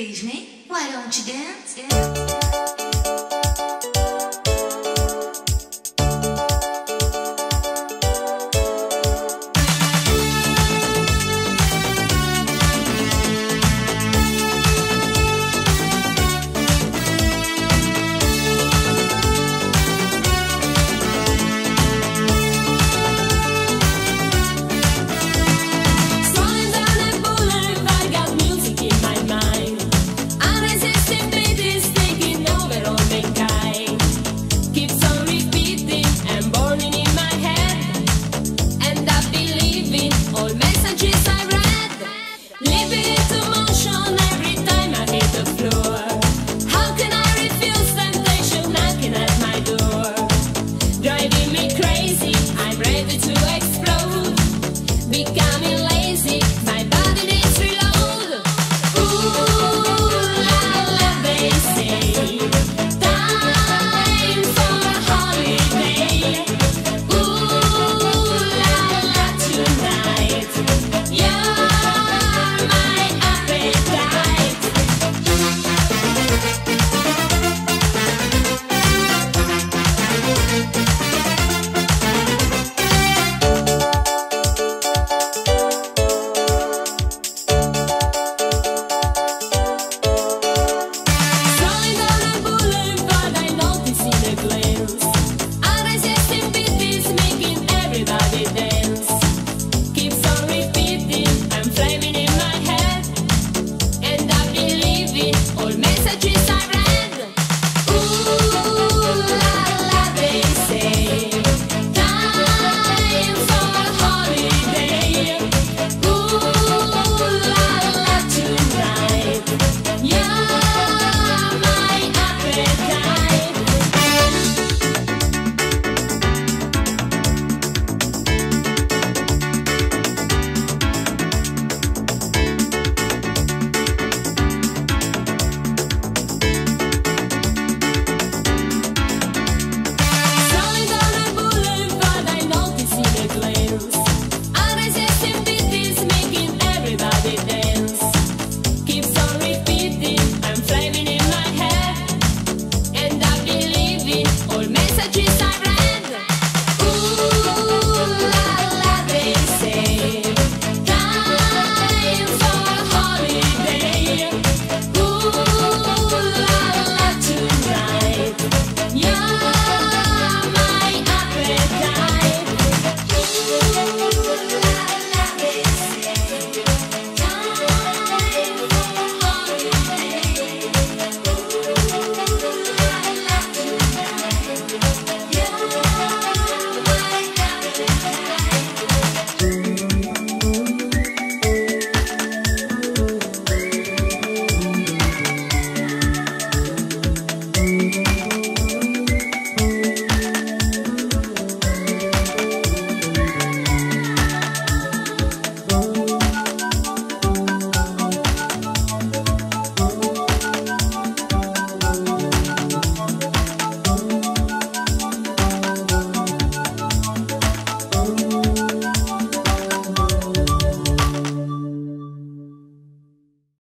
evening, why don't you dance? Yeah.